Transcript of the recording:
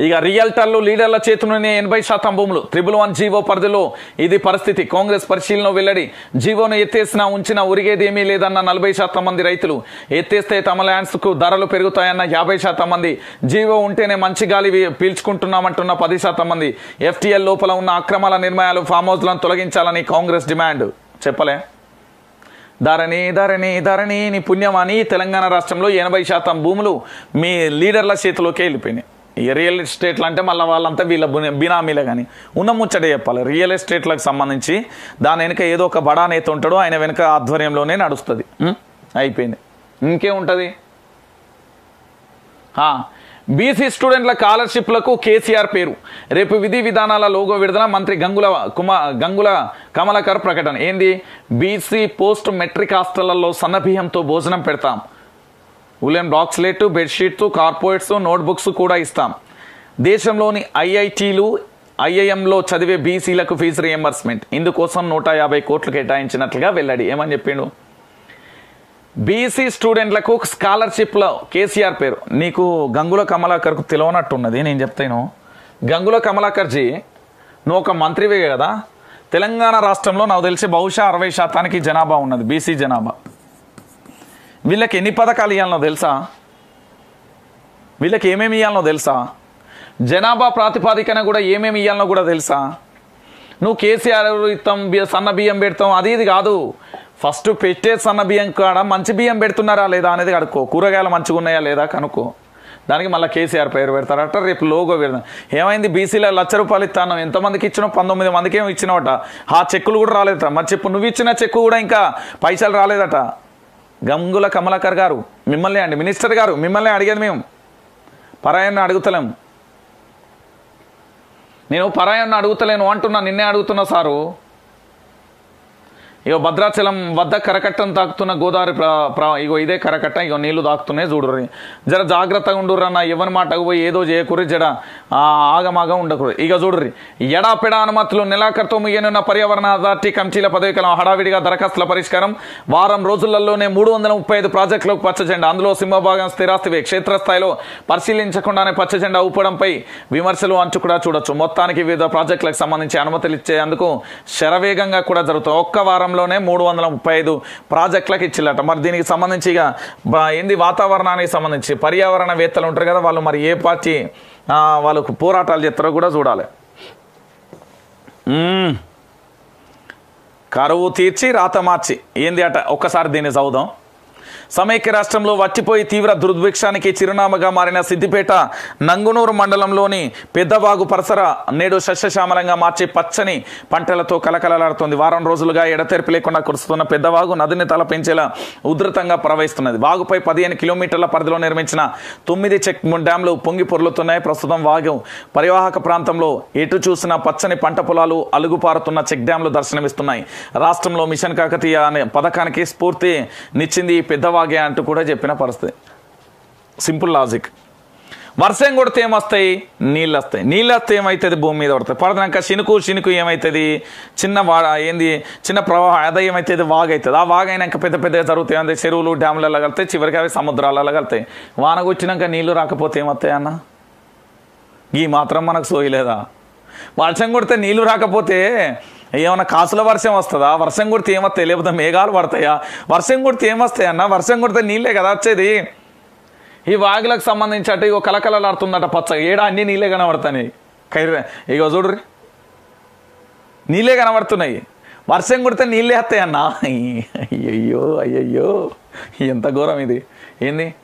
ఇక రియల్టర్లు లీడర్ల చేతుల్లోనే ఎనభై శాతం భూములు. త్రిబుల్ వన్ జీవో పరిధిలో ఇది పరిస్థితి. కాంగ్రెస్ పరిశీలన వెల్లడి జీవోను ఎత్తేసినా ఉంచినా ఉరిగేది ఏమీ లేదన్న నలభై శాతం మంది రైతులు. ఎత్తేస్తే తమ ల్యాండ్స్కు ధరలు పెరుగుతాయన్న యాభై శాతం మంది. జీవో ఉంటేనే మంచి గాలి పీల్చుకుంటున్నామంటున్న పది శాతం మంది. ఎఫ్టీఎల్ లోపల ఉన్న అక్రమాల నిర్ణయాలు ఫామ్ హౌస్లను తొలగించాలని కాంగ్రెస్ డిమాండ్. చెప్పలే? ధరణి ధరణి ధరణి నీ పుణ్యమని తెలంగాణ రాష్ట్రంలో ఎనభై శాతం భూములు మీ లీడర్ల చేతిలోకి వెళ్ళిపోయినాయి. ఈ రియల్ ఎస్టేట్లు అంటే మళ్ళీ వాళ్ళంతా వీళ్ళ బినామీలే కానీ ఉన్న ముచ్చటే చెప్పాలి. రియల్ ఎస్టేట్లకు సంబంధించి దాని వెనుక ఏదో ఒక బడా నేత ఉంటాడో ఆయన వెనుక ఆధ్వర్యంలోనే నడుస్తుంది. అయిపోయింది. ఇంకేముంటుంది బీసీ స్టూడెంట్ల స్కాలర్షిప్లకు కేసీఆర్ పేరు. రేపు విధి విధానాల లోగో విడుదల మంత్రి గంగుల కుమ గంగుల కమలకర్ ప్రకటన. ఏంది? బీసీ పోస్ట్ మెట్రిక్ హాస్టళ్ళలో సన్నబియ్యంతో భోజనం పెడతాం. ఉలెన్ బాక్స్లెట్ బెడ్షీట్స్ కార్పొరేట్స్ నోట్బుక్స్ కూడా ఇస్తాం. దేశంలోని ఐఐటీలు ఐఐఎంలో చదివే బీసీలకు ఫీజు రియంబర్స్మెంట్ ఇందుకోసం నూట యాభై కోట్లు కేటాయించినట్లుగా వెల్లడి. ఏమని చెప్పిండు? బీసీ స్టూడెంట్లకు స్కాలర్షిప్లో కేసీఆర్ పేరు. నీకు గంగుల కమలాకర్కు తెలియనట్టున్నది నేను చెప్తాను. గంగుల కమలాకర్జీ నువ్వు ఒక మంత్రివే కదా? తెలంగాణ రాష్ట్రంలో నాకు తెలిసి బహుశా అరవై శాతానికి జనాభా ఉన్నది బీసీ జనాభా. వీళ్ళకి ఎన్ని పథకాలు ఇవ్వాలనో తెలుసా? వీళ్ళకి ఏమేమి ఇవ్వాలనో తెలుసా? జనాభా ప్రాతిపాదికన కూడా ఏమేమి ఇవ్వాలనో కూడా తెలుసా? నువ్వు కేసీఆర్ ఇస్తాం సన్న బియ్యం పెడతాం అది ఇది కాదు. ఫస్ట్ పెట్టే సన్న బియ్యం కాడ మంచి బియ్యం పెడుతున్నారా లేదా అనేది కనుక్కో. కూరగాయలు మంచిగా ఉన్నాయా లేదా కనుక్కో. దానికి మళ్ళీ కేసీఆర్ పేరు పెడతారట రేపు లోగో పెడతాం ఏమైంది? బీసీలో లక్ష రూపాయలు ఇస్తాను. ఎంతమందికి ఇచ్చినావు పంతొమ్మిది మందికి ఏమో ఇచ్చినావట. ఆ చెక్కులు కూడా రాలేదట. మరి చెప్పు నువ్వు ఇచ్చిన చెక్కు కూడా ఇంకా పైసలు రాలేదట. గంగుల కమలాకర్ గారు మిమ్మల్ని అండి మినిస్టర్ గారు మిమ్మల్ని అడిగేది మేము. పరాయన్ని అడుగుతలేము నేను పరాయన్ని అడుగుతలేను అంటున్నా నిన్నే అడుగుతున్నా సారు. ఇగో భద్రాచలం వద్ద కరకట్టను తాకుతున్న గోదావరి ఇగో ఇదే కరకట్ట ఇగో నీళ్ళు తాకుతున్నాయి చూడుర్రి. జర జాగ్రత్తగా ఉండుర్రన్న ఎవరి మాట పోయి ఏదో చేయకూరి జడ ఆ, ఆగమాగం ఉండకుర్రి. ఇక చూడుర్రి ఎడాపెడ అనుమతులు నెలాఖరుతో ముగియనున్న పర్యావరణ అథారిటీ కమిటీల పదవికాలం హడావిడిగా దరఖాస్తుల పరిష్కారం. వారం రోజులలోనే మూడు వందల ముప్పై ఐదు ప్రాజెక్టులకు పచ్చజెండా అందులో సింహభాగం స్థిరాస్తివే. క్షేత్రస్థాయిలో పరిశీలించకుండానే పచ్చజెండా ఊపడంపై విమర్శలు అంచు కూడా చూడొచ్చు. మొత్తానికి వివిధ ప్రాజెక్టులకు సంబంధించి అనుమతులు ఇచ్చేందుకు శరవేగంగా కూడా జరుగుతుంది ఒక్క వారం వారంలోనే మూడు వందల ముప్పై ఐదు ప్రాజెక్టులకు ఇచ్చిల్లట. మరి దీనికి సంబంధించి ఇక ఏంది వాతావరణానికి సంబంధించి పర్యావరణవేత్తలు ఉంటారు కదా వాళ్ళు మరి ఏ పార్టీ వాళ్ళకు పోరాటాలు చేస్తారో కూడా చూడాలి. కరువు తీర్చి రాత మార్చి. ఏంది అట? ఒక్కసారి దీన్ని చదువుదాం. సమైక్య రాష్ట్రంలో వచ్చిపోయి తీవ్ర దుర్భిక్షానికి చిరునామాగా మారిన సిద్దిపేట నంగునూరు మండలంలోని పెద్దవాగు పరిసర నేడు సస్యశ్యామలంగా మార్చి పచ్చని పంటలతో కలకలలాడుతోంది. వారం రోజులుగా ఎడతెరిపి లేకుండా కురుస్తున్న పెద్దవాగు నదిని తలపించేలా ఉధృతంగా ప్రవహిస్తున్నది. వాగుపై పదిహేను కిలోమీటర్ల పరిధిలో నిర్మించిన తొమ్మిది చెక్ డ్యాంలు పొంగి పొర్లుతున్నాయి. ప్రస్తుతం వాగు పరివాహక ప్రాంతంలో ఎటు చూసిన పచ్చని పంట పొలాలు అలుగుపారుతున్న చెక్ డ్యాంలు దర్శనమిస్తున్నాయి. రాష్ట్రంలో మిషన్ కాకతీయ అనే పథకానికి స్ఫూర్తి నిచ్చింది ఈ పెద్దవాగే అంటూ కూడా చెప్పిన పరిస్థితి. సింపుల్ లాజిక్ వర్షం కొడితే ఏమొస్తాయి? నీళ్ళు వస్తాయి. నీళ్ళు వస్తే ఏమవుతుంది భూమి మీద పడుతుంది పడతాక శినుకు శినుకు ఏమవుతుంది చిన్న వా ఏంది? చిన్న ప్రవాహం అదే ఏమవుతుంది వాగు అవుతుంది ఆ వాగు అయినాక పెద్ద పెద్దగా జరుగుతాయి. అంటే చెరువులు డ్యాములలో కలుతాయి. చివరికి అవి సముద్రాలలో కలుతాయి. వాన వచ్చినాక నీళ్ళు రాకపోతే ఏమవుతాయి అన్న? ఈ మాత్రం మనకు సోయలేదా వర్షం కొడితే నీళ్ళు రాకపోతే ఏమన్నా కాసుల వర్షం వస్తుందా? వర్షం కొడితే ఏమొస్తాయి? లేకపోతే మేఘాలు పడతాయా? వర్షం కొడితే ఏమొస్తాయి అన్న? వర్షం కొడితే నీళ్ళే కదా వచ్చేది. ఈ వాగులకు సంబంధించి అటు ఇగో కలకలలాడుతుందట పచ్చ. ఏడా అన్ని నీళ్ళే కనబడతాయి కైర ఇగో చూడ్రి నీళ్ళే కనబడుతున్నాయి. వర్షం కొడితే నీళ్ళే వస్తాయి అన్న అయ్యయ్యో అయ్యయ్యో. ఎంత ఘోరం ఇది. ఏంది?